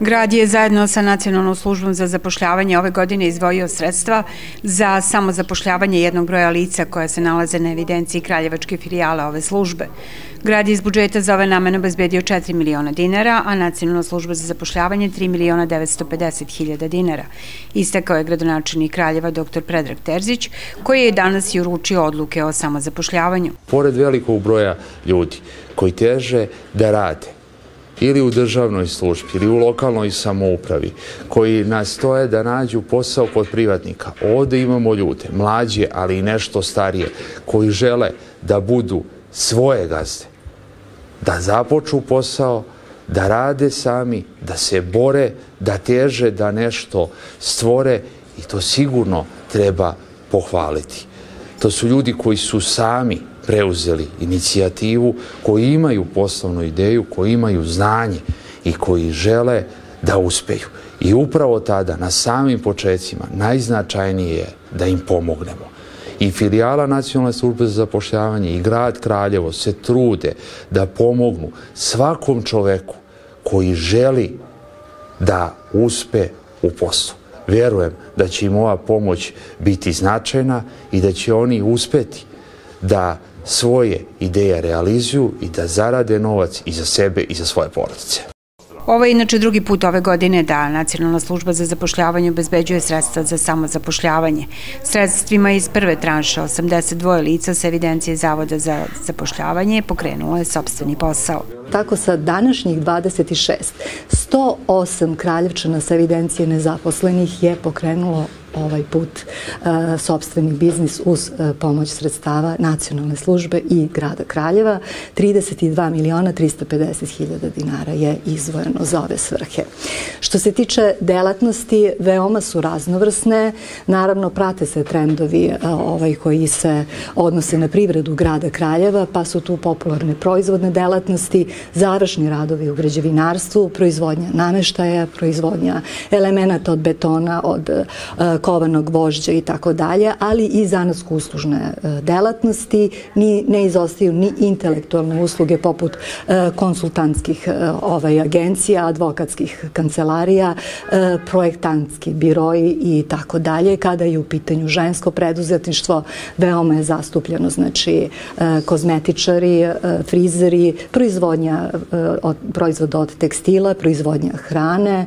Grad je zajedno sa Nacionalnom službom za zapošljavanje ove godine izdvojio sredstva za samozapošljavanje jednog broja lica koja se nalaze na evidenciji kraljevačke filijale ove službe. Grad je iz budžeta za ove namene obezbedio 4 miliona dinara, a Nacionalna služba za zapošljavanje 3 miliona 950 hiljada dinara. Istakao je gradonačelnik Kraljeva dr. Predrag Terzić, koji je danas i uručio odluke o samozapošljavanju. Pored velikog broja ljudi koji teže da rade, ili u državnoj službi ili u lokalnoj samoupravi koji nastoje da nađu posao kod privatnika. Ovde imamo ljude, mlađe, ali i nešto starije, koji žele da budu svoje gazde, da započu posao, da rade sami, da se bore, da teže da nešto stvore i to sigurno treba pohvaliti. To su ljudi koji su sami preuzeli inicijativu, koji imaju poslovnu ideju, koji imaju znanje i koji žele da uspeju. I upravo tada, na samim početcima, najznačajnije je da im pomognemo. I filijala Nacionalne službe za zapošljavanje i grad Kraljevo se trude da pomognu svakom čoveku koji želi da uspe u poslu. Verujem da će im ova pomoć biti značajna i da će oni uspeti da svoje ideje realizuju i da zarade novac i za sebe i za svoje porodice. Ovo je inače drugi put ove godine da Nacionalna služba za zapošljavanje obezbeđuje sredstva za samozapošljavanje. Sredstvima iz prve tranše 82 lica sa evidencije Zavoda za zapošljavanje pokrenulo je sobstveni posao. Tako sa današnjih 26, 108 kraljevčana sa evidencije nezaposlenih je pokrenulo ovaj put uh, sobstveni biznis uz uh, pomoć sredstava nacionalne službe i grada Kraljeva. 32 miliona 350 hiljada dinara je izvojeno za ove svrhe. Što se tiče delatnosti, veoma su raznovrsne. Naravno, prate se trendovi uh, ovaj koji se odnose na privredu grada Kraljeva, pa su tu popularne proizvodne delatnosti, završni radovi u građevinarstvu, proizvodnja nameštaja, proizvodnja elemenata od betona, od kovanog vožđa i tako dalje, ali i zanatsko-uslužne e, delatnosti, ni, ne izostaju ni intelektualne usluge poput e, konsultantskih e, ovaj, agencija, advokatskih kancelarija, projektantski biroji i tako dalje. Kada je u pitanju žensko preduzetništvo, veoma je zastupljeno, znači kozmetičari, frizeri, proizvodnja od, proizvoda od tekstila, proizvodnja hrane,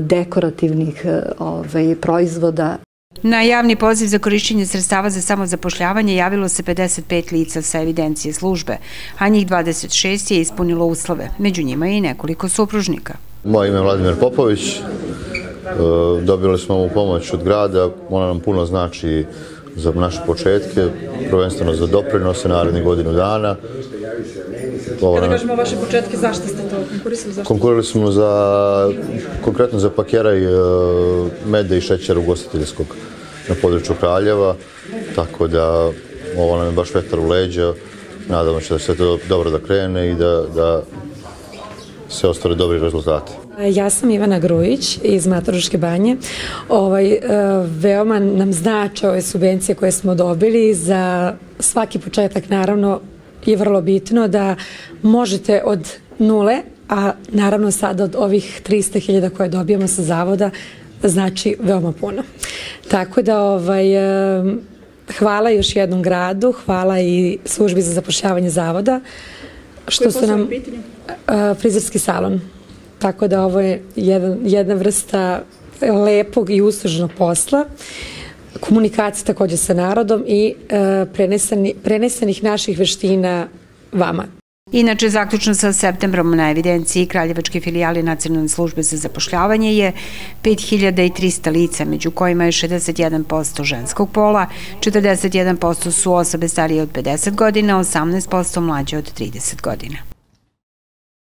dekorativnih e, ovaj, proizvoda. Na javni poziv za korišćenje sredstava za samozapošljavanje javilo se 55 lica sa evidencije službe, a njih 26 je ispunilo uslove. Među njima je i nekoliko supružnika. Moje ime je Vladimir Popović. E, dobili smo ovu pomoć od grada. Ona nam puno znači za naše početke, prvenstveno za doprinose narednih godinu dana. Ovo Kada kažemo vaše početke, zašto ste to konkurisali? Zašto? Konkurisali smo za, konkretno za pakjeraj uh, mede i šećera ugostiteljskog na području Kraljeva, tako da ovo nam je baš vetar u leđa. Nadamo se da se to dobro da krene i da, da se ostvare dobri rezultati. Ja sam Ivana Grujić iz Matoruške banje. Ovaj, e, veoma nam znače ove subvencije koje smo dobili za svaki početak naravno je vrlo bitno da možete od nule, a naravno sad od ovih 300.000 koje dobijamo sa zavoda, znači veoma puno. Tako da ovaj, hvala još jednom gradu, hvala i službi za zapošljavanje zavoda. Što su nam frizerski salon. Tako da ovo je jedan, jedna vrsta lepog i uslužnog posla komunikacija takođe sa narodom i e, preneseni, prenesenih naših veština vama. Inače, zaključno sa septembrom na evidenciji Kraljevačke filijale Nacionalne službe za zapošljavanje je 5300 lica, među kojima je 61% ženskog pola, 41% su osobe starije od 50 godina, 18% mlađe od 30 godina.